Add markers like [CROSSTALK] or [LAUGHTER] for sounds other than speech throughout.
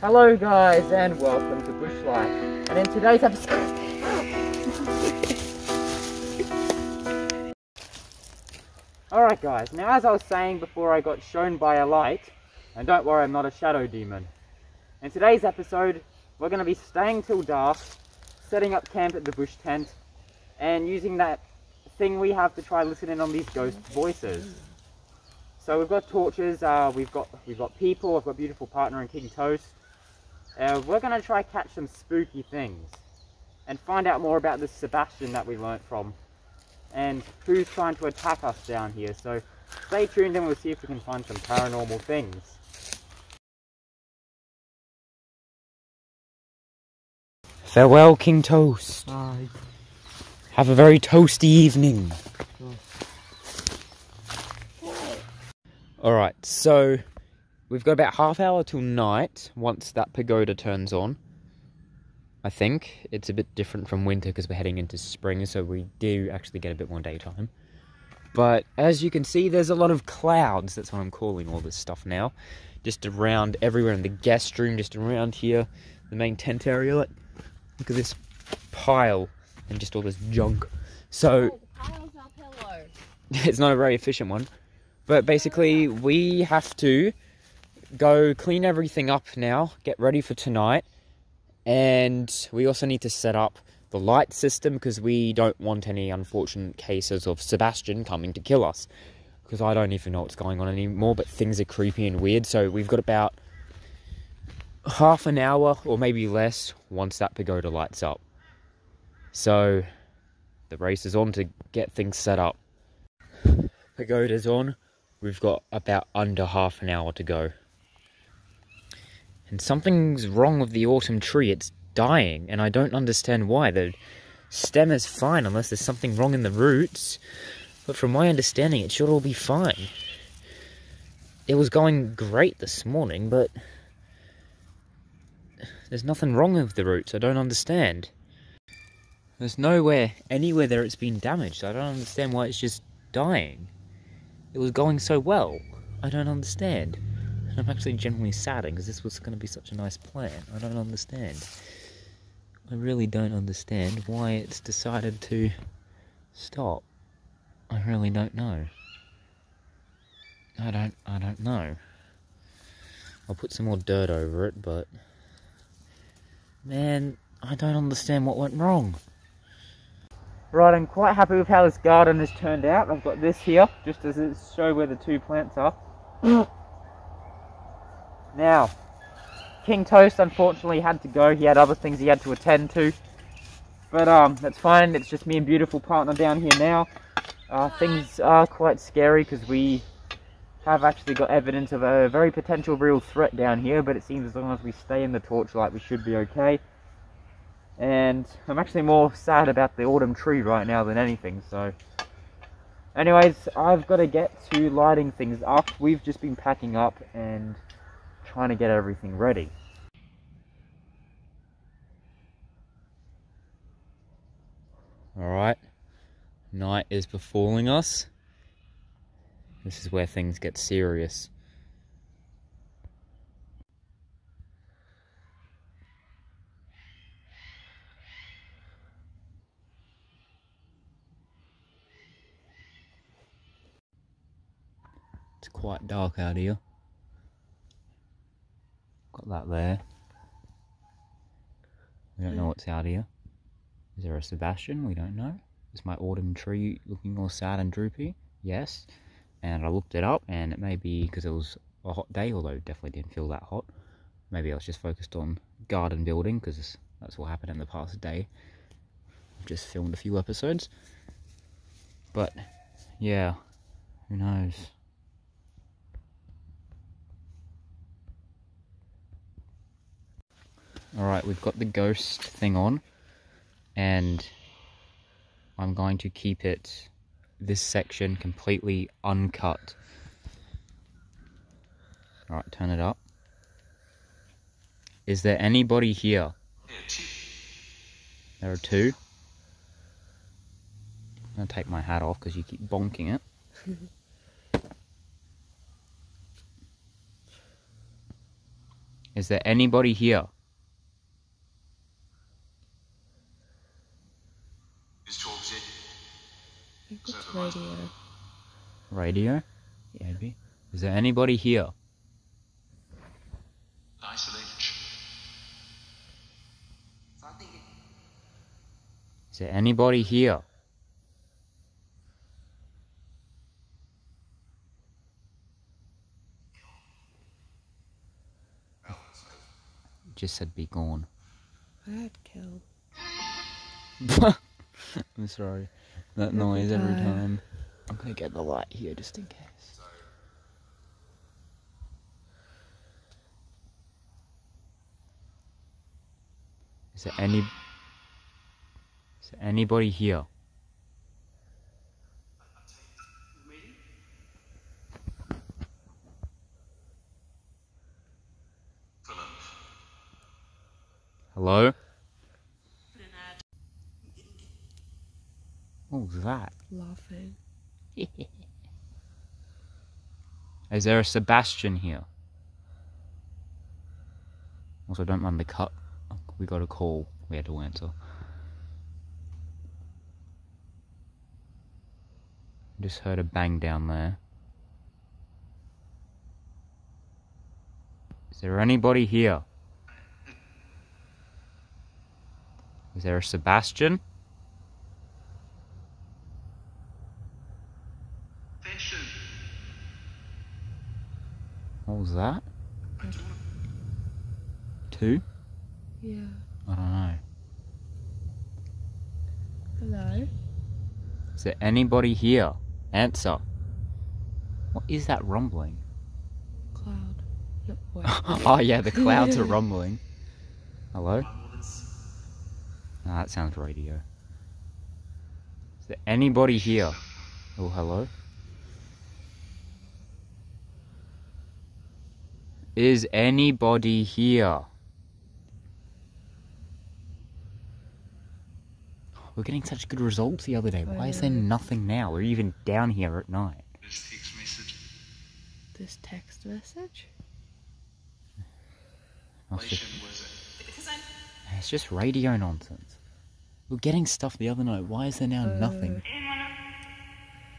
Hello guys and welcome to Bush Life. And in today's episode... [LAUGHS] Alright guys, now as I was saying before I got shown by a light, and don't worry I'm not a shadow demon. In today's episode, we're going to be staying till dark, setting up camp at the bush tent, and using that thing we have to try listening on these ghost voices. So we've got torches, uh, we've got we've got people, I've got beautiful partner and King Toast. Uh, we're going to try catch some spooky things and find out more about this Sebastian that we learnt from and who's trying to attack us down here. So stay tuned and we'll see if we can find some paranormal things. Farewell, King Toast. Bye. Have a very toasty evening. Alright, so we've got about half hour till night once that pagoda turns on. I think it's a bit different from winter because we're heading into spring, so we do actually get a bit more daytime. But as you can see, there's a lot of clouds. That's what I'm calling all this stuff now. Just around everywhere in the guest room, just around here, the main tent area. Like, look at this pile and just all this junk. So [LAUGHS] it's not a very efficient one. But basically, we have to go clean everything up now, get ready for tonight. And we also need to set up the light system because we don't want any unfortunate cases of Sebastian coming to kill us. Because I don't even know what's going on anymore, but things are creepy and weird. So we've got about half an hour or maybe less once that pagoda lights up. So the race is on to get things set up. Pagoda's on. We've got about under half an hour to go. And something's wrong with the autumn tree. It's dying, and I don't understand why. The stem is fine unless there's something wrong in the roots. But from my understanding, it should all be fine. It was going great this morning, but there's nothing wrong with the roots. I don't understand. There's nowhere, anywhere there it's been damaged. I don't understand why it's just dying. It was going so well. I don't understand. I'm actually genuinely saddened because this was going to be such a nice plan. I don't understand. I really don't understand why it's decided to stop. I really don't know. I don't, I don't know. I'll put some more dirt over it, but... Man, I don't understand what went wrong. Right, I'm quite happy with how this garden has turned out. I've got this here, just as it show where the two plants are. Now, King Toast unfortunately had to go. He had other things he had to attend to. But um, that's fine. It's just me and beautiful partner down here now. Uh, things are quite scary because we have actually got evidence of a very potential real threat down here. But it seems as long as we stay in the torchlight, we should be okay and I'm actually more sad about the autumn tree right now than anything, so... Anyways, I've got to get to lighting things up. We've just been packing up and trying to get everything ready. Alright, night is befalling us. This is where things get serious. It's quite dark out here. That there. We don't know hmm. what's out here. Is there a Sebastian? We don't know. Is my autumn tree looking all sad and droopy? Yes. And I looked it up, and it may be because it was a hot day, although it definitely didn't feel that hot. Maybe I was just focused on garden building, because that's what happened in the past day. I've just filmed a few episodes. But, yeah, who knows? Alright, we've got the ghost thing on. And I'm going to keep it, this section, completely uncut. Alright, turn it up. Is there anybody here? There are two. I'm going to take my hat off because you keep bonking it. [LAUGHS] Is there anybody here? It's radio. Radio? Maybe. Is there anybody here? Is there anybody here? Just said be gone. I had kill. [LAUGHS] I'm sorry. That noise every time. I'm gonna get the light here just in case. Is there any? Is there anybody here? Hello? What was that? Laughing. [LAUGHS] Is there a Sebastian here? Also, don't mind the cut. We got a call. We had to answer. Just heard a bang down there. Is there anybody here? Is there a Sebastian? What was that? Two? Yeah. I don't know. Hello? Is there anybody here? Answer. What is that rumbling? Cloud. No, [LAUGHS] oh yeah, the clouds are [LAUGHS] rumbling. Hello? Ah, that sounds radio. Is there anybody here? Oh, hello? Is anybody here? We're getting such good results the other day. I Why is there nothing now? We're even down here at night. This text message? Must have- It's just radio nonsense. We We're getting stuff the other night. Why is there now Uh, nothing?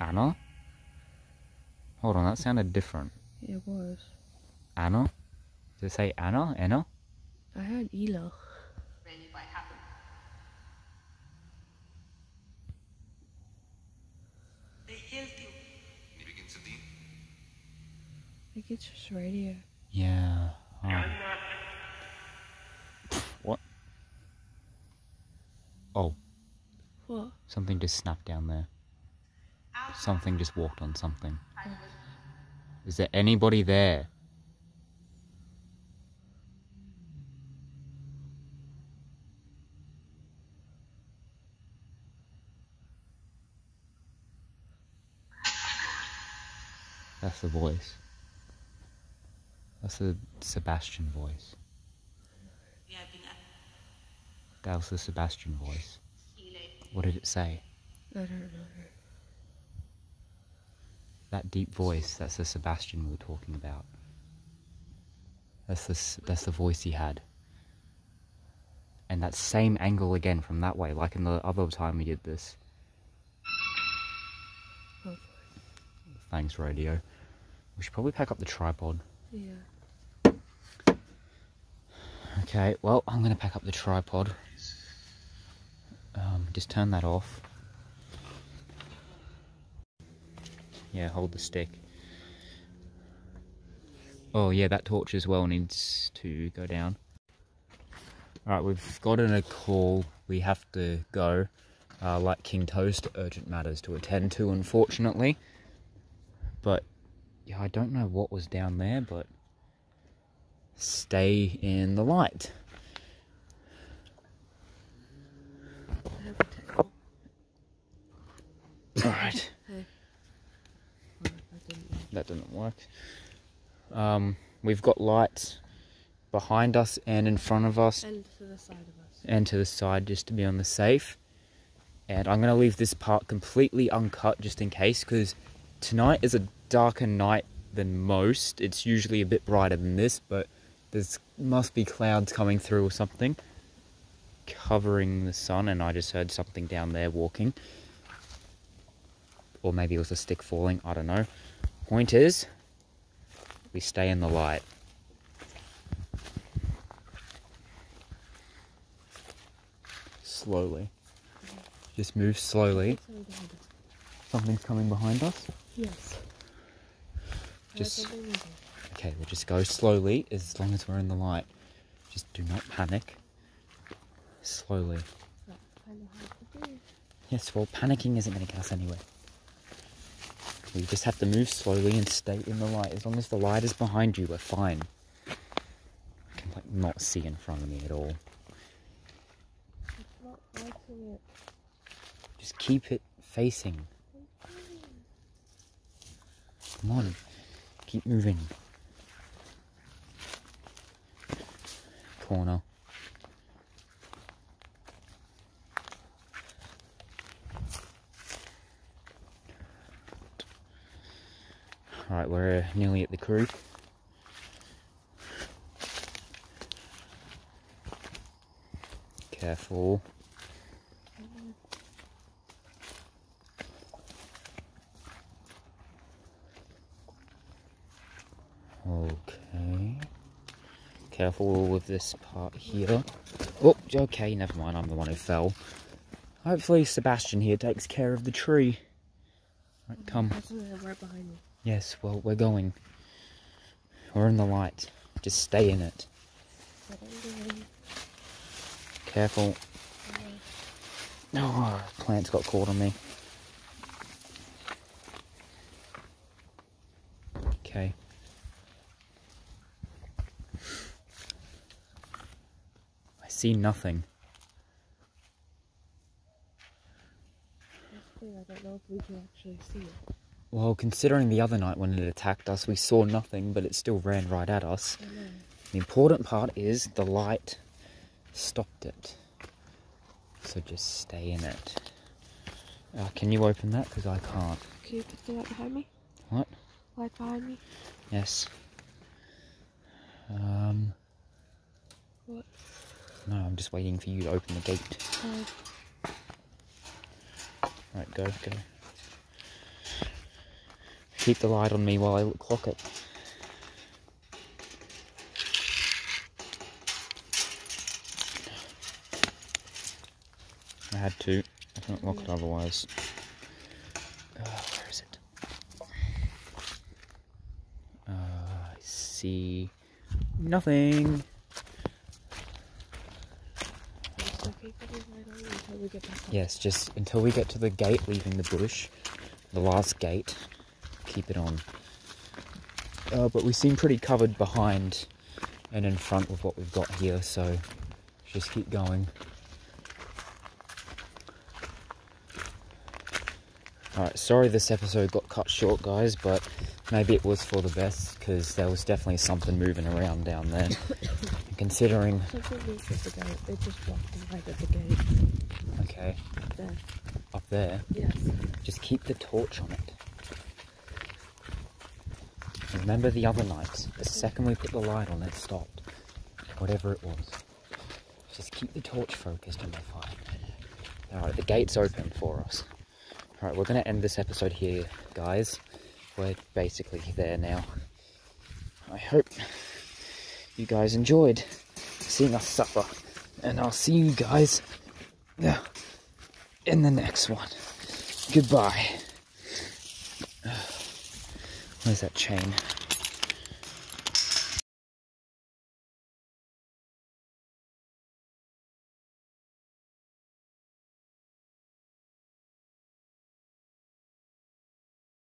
Anna? Hold on, that sounded different. It was. Anna? Did it say Anna? Anna? I heard Elo. I think it's just radio. Yeah. oh. What? Oh, What? something just snapped down there. Something just walked on something. Is there anybody there? That's the voice. That's the Sebastian voice. That was the Sebastian voice. What did it say? I don't know. That deep voice, that's the Sebastian we were talking about. That's the, that's the voice he had. And that same angle again from that way, like in the other time we did this. Thanks, radio. We should probably pack up the tripod. Yeah. Okay, well, I'm gonna pack up the tripod. Um, just turn that off. Yeah, hold the stick. Oh, yeah, that torch as well needs to go down. Alright, we've gotten a call. We have to go. Uh, like King Toast, urgent matters to attend to, unfortunately. But, yeah, I don't know what was down there, but stay in the light. I have a tickle. Alright. Hey. That didn't work. That didn't work. Um, we've got lights behind us and in front of us And to the side of us. and to the side just to be on the safe. And I'm going to leave this part completely uncut just in case because tonight is a darker night than most. It's usually a bit brighter than this, but there must be clouds coming through or something, covering the sun, and I just heard something down there walking. Or maybe it was a stick falling, I don't know. Point is, we stay in the light. Slowly. Just move slowly. Something behind us. Something's coming behind us. Yes. Just- There's something moving. Okay, we'll just go slowly as long as we're in the light. Just do not panic. Slowly. That's kind of hard to do. Yes, well, panicking isn't going to get us anywhere. We just have to move slowly and stay in the light. As long as the light is behind you, we're fine. I can like not see in front of me at all. It's not liking it. Just keep it facing. Come on, keep moving. Corner. Alright, we're uh, nearly at the crew. Careful. Okay. Careful with this part here. Oh, okay, never mind, I'm the one who fell. Hopefully Sebastian here takes care of the tree. Right, come. Right behind me. Yes, well, we're going. We're in the light. Just stay in it. What I'm doing. Careful. No, oh, plants got caught on me. Okay. I see nothing. That's the thing, I don't know if we can actually see it. Well, considering the other night when it attacked us, we saw nothing, but it still ran right at us. The important part is the light stopped it. So just stay in it. Uh, can you open that? Because I can't. Can you put the light behind me? What? Light behind me? Yes. Um. What? No, I'm just waiting for you to open the gate. Uh, Right, go, go. Keep the light on me while I clock it. I had to. I can't lock it otherwise. Uh, where is it? Uh, I see nothing. it's okay for the light on until we get back up. Yes, just until we get to the gate leaving the bush, the last gate, keep it on. Uh, but we seem pretty covered behind and in front with what we've got here, so just keep going. Alright, sorry this episode got cut short, guys, but maybe it was for the best, because there was definitely something moving around down there. [COUGHS] And considering, Something moved at the gate. It just blocked the light at the gate. okay, There. up there, Yes. Just keep the torch on it. Remember the other night, the second we put the light on, it stopped. Whatever it was. Just keep the torch focused on the fire. Alright, the gate's open for us. Alright, we're going to end this episode here, guys. We're basically there now. I hope you guys enjoyed seeing us suffer. And I'll see you guys in the next one. Goodbye. [SIGHS] Where's that chain?